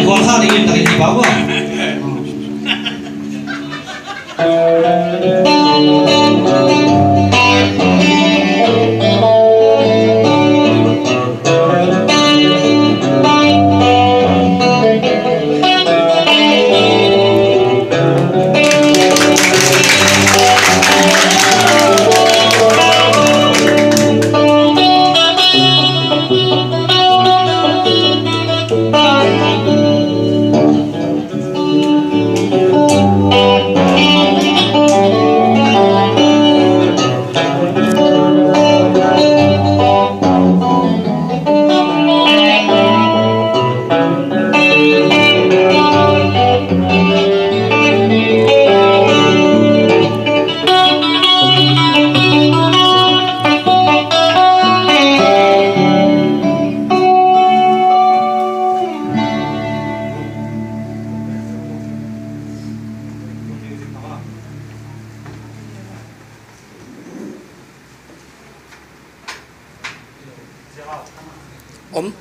yang kuasa dingin dari bawah. Om